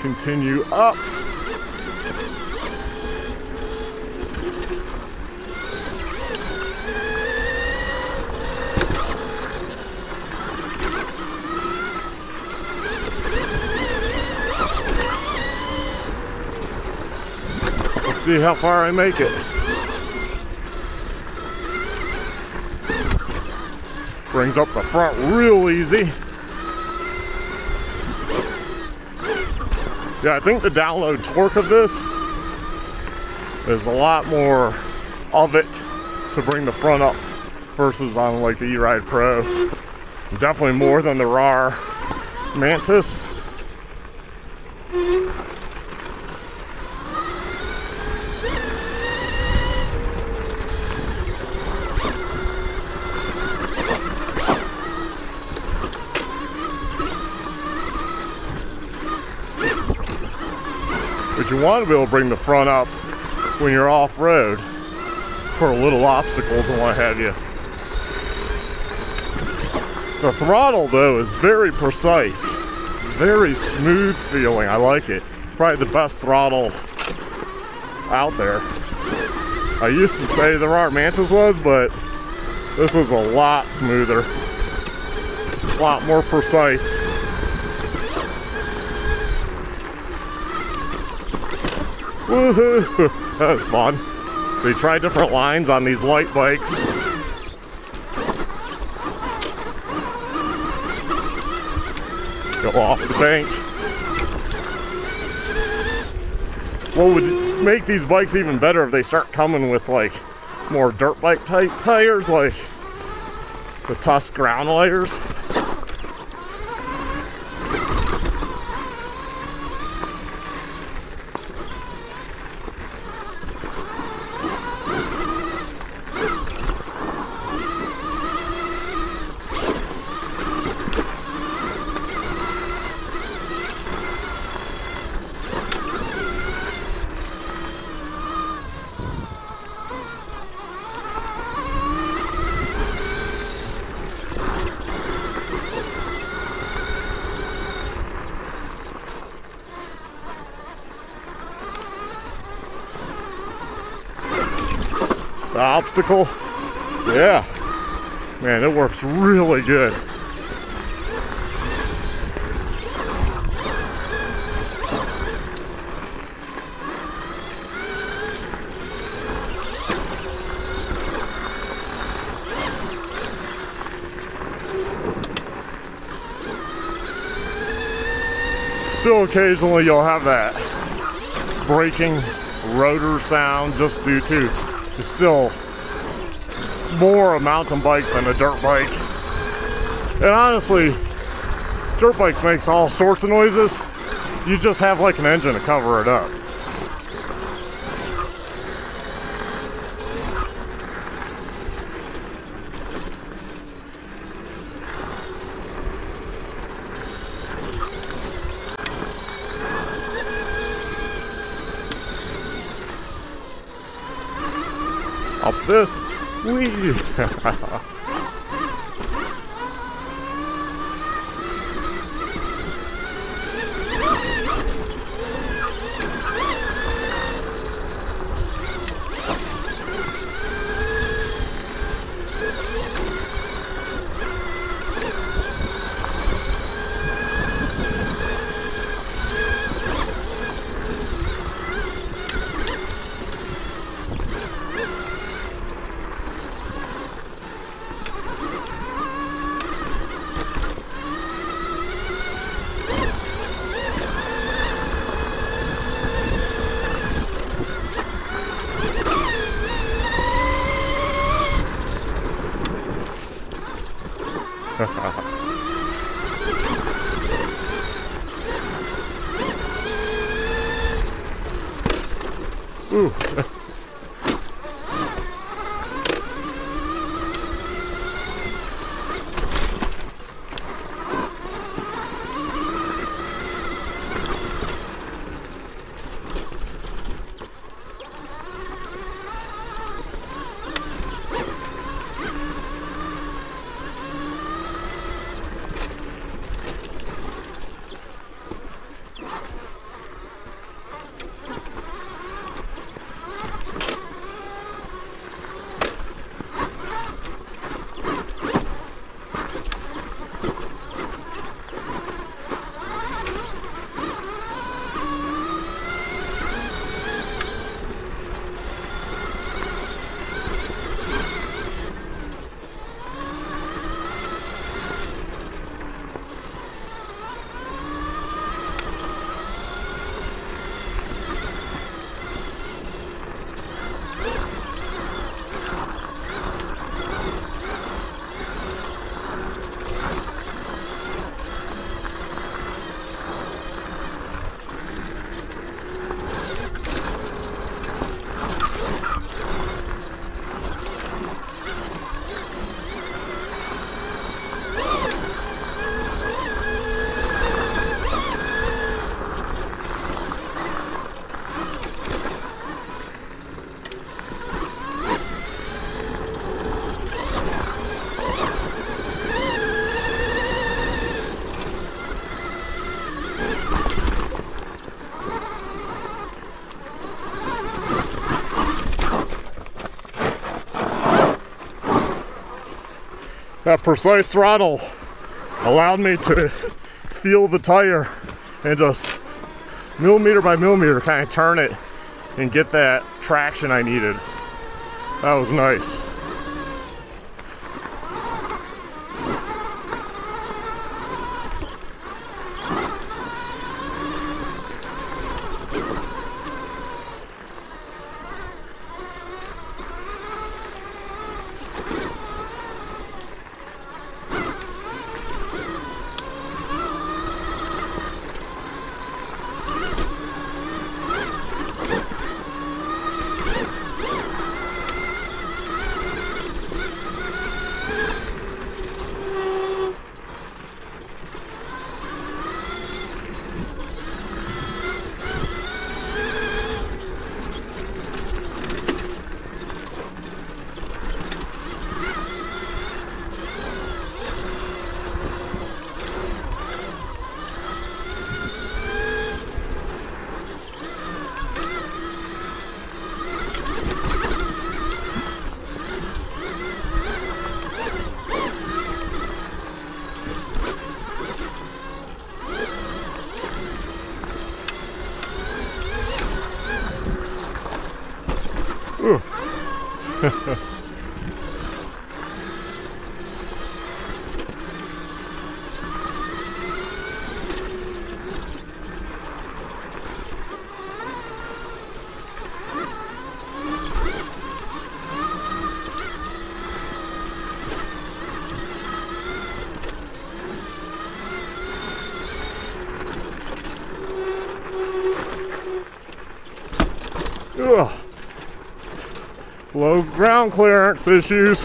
continue up. Let's see how far I make it. Brings up the front real easy. Yeah, I think the down low torque of this is a lot more of it to bring the front up versus on like the E-Ride Pro. Definitely more than the Rawrr Mantis. You want to be able to bring the front up when you're off-road for little obstacles and what have you. The throttle though is very precise, very smooth feeling. I like it. It's probably the best throttle out there. I used to say the Rawrr Mantis was, but this is a lot smoother, a lot more precise. Woohoo! That was fun. So you try different lines on these light bikes. Go off the bank. What would make these bikes even better if they start coming with like more dirt bike type tires like the Tusk ground layers. The obstacle, yeah. Man, it works really good. Still occasionally you'll have that braking rotor sound just due to it's still more a mountain bike than a dirt bike. And honestly, dirt bikes makes all sorts of noises. You just have like an engine to cover it up. Up this. Whee! Ooh. that precise throttle allowed me to feel the tire and just millimeter by millimeter kind of turn it and get that traction I needed. That was nice. Ugh. Low ground clearance issues.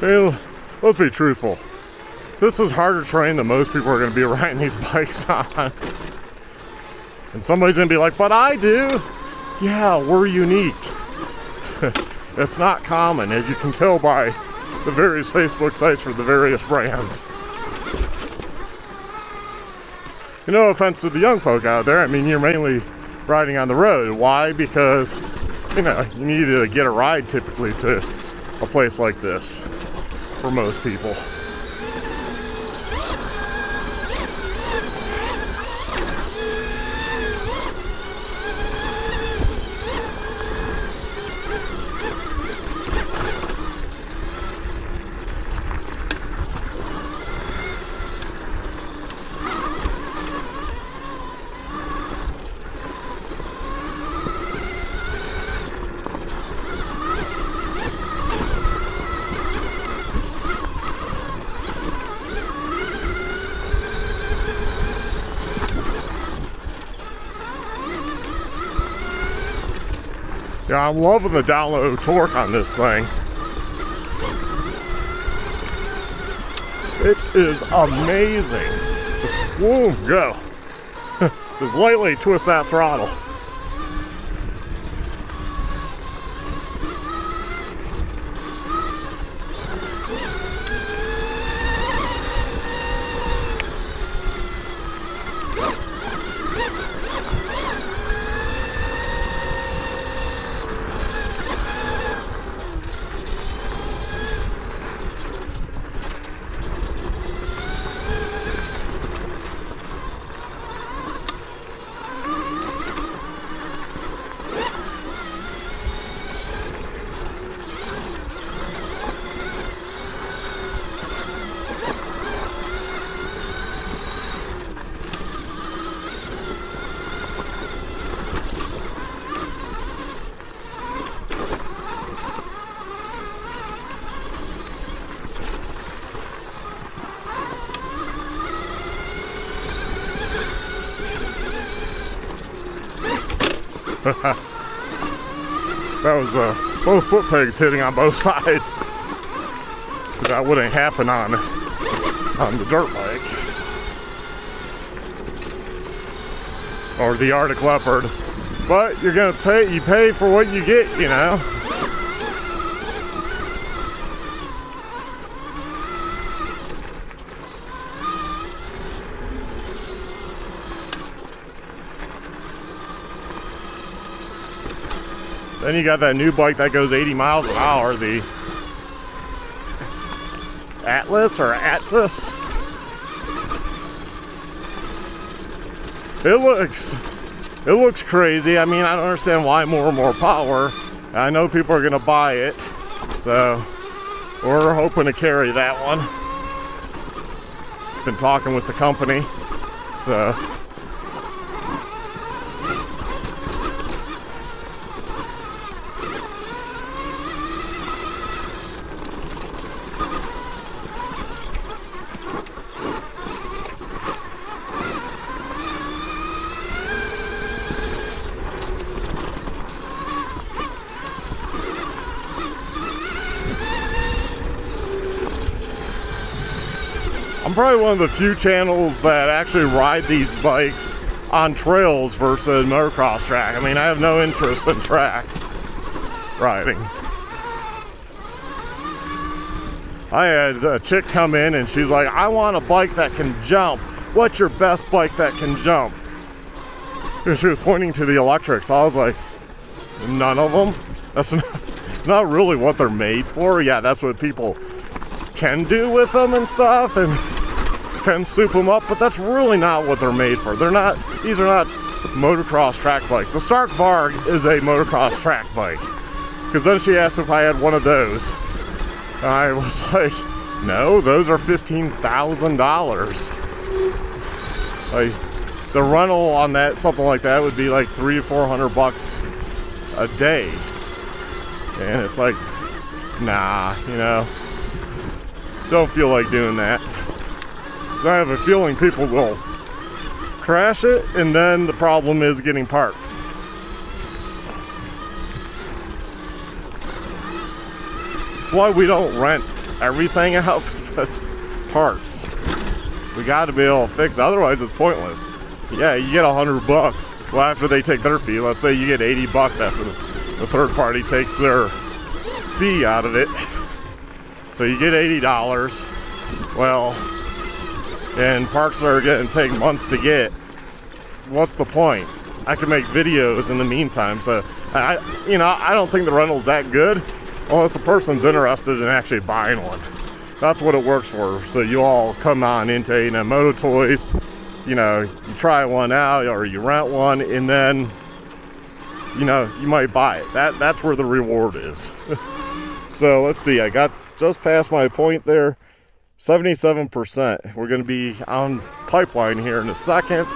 Hey, let's be truthful. This is harder terrain than most people are going to be riding these bikes on. And somebody's going to be like, but I do. Yeah, we're unique. it's not common, as you can tell by the various Facebook sites for the various brands. no offense to the young folk out there, I mean, you're mainly riding on the road. Why? Because, you know, you need to get a ride typically to a place like this for most people. I'm loving the down low torque on this thing. It is amazing. Just, boom, go. Just lightly twist that throttle. that was uh, both foot pegs hitting on both sides. So that wouldn't happen on on the dirt bike. Or the Arctic Leopard. But you're gonna pay you pay for what you get, you know. Then you got that new bike that goes 80 miles an hour, the Atlas or Atlas. It looks it looks crazy. I mean, I don't understand why more and more power. I know people are gonna buy it, so we're hoping to carry that one. Been talking with the company, so probably one of the few channels that actually ride these bikes on trails versus motocross track. I mean, I have no interest in track riding. I had a chick come in and she's like, I want a bike that can jump. What's your best bike that can jump? And she was pointing to the electrics. I was like, none of them? That's not, not really what they're made for. Yeah, that's what people can do with them and stuff and can soup them up, but that's really not what they're made for. They're not, these are not motocross track bikes. The Stark Varg is a motocross track bike. Because then she asked if I had one of those. I was like, no, those are $15,000. Like, the rental on that, something like that would be like three or 400 bucks a day. And it's like, nah, you know, don't feel like doing that. I have a feeling people will crash it, and then the problem is getting parts. That's why we don't rent everything out because parts. We got to be able to fix. Otherwise, it's pointless. Yeah, you get a hundred bucks. Well, after they take their fee, let's say you get 80 bucks after the, the third party takes their fee out of it. So you get $80. Well, and parks are going to take months to get. What's the point? I can make videos in the meantime. So I, you know, I don't think the rental's that good unless the person's interested in actually buying one. That's what it works for. So you all come on into you know Moto Toys, you know, you try one out or you rent one, and then you know you might buy it. That that's where the reward is. so let's see. I got just past my point there. 77%. We're going to be on pipeline here in a second.